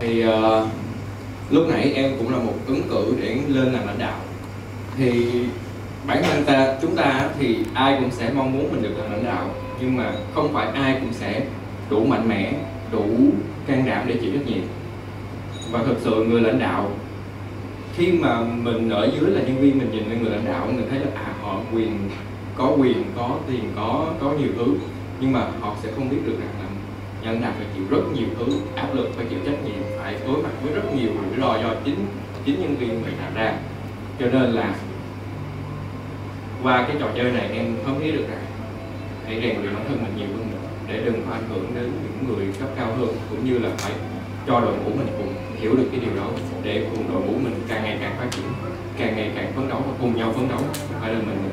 thì uh, lúc nãy em cũng là một ứng cử để lên làm lãnh đạo. Thì bản thân ta chúng ta thì ai cũng sẽ mong muốn mình được làm lãnh đạo nhưng mà không phải ai cũng sẽ đủ mạnh mẽ đủ can đảm để chịu trách nhiệm. Và thực sự người lãnh đạo khi mà mình ở dưới là nhân viên mình nhìn lên người lãnh đạo mình thấy là à họ quyền có quyền có tiền có có nhiều thứ nhưng mà họ sẽ không biết được rằng là nhân lãnh phải chịu rất nhiều thứ, áp lực phải chịu trách nhiệm, phải đối mặt với rất nhiều rủi ro do chính chính nhân viên mình tạo ra. Cho nên là qua cái trò chơi này em không nghĩ được rằng hãy rèn luyện bản thân mình nhiều hơn nữa, để đừng có ảnh hưởng đến những người cấp cao hơn, cũng như là phải cho đội ngũ mình cùng hiểu được cái điều đó, để cùng đội ngũ mình càng ngày càng phát triển, càng ngày càng phấn đấu và cùng nhau phấn đấu. Phải là mình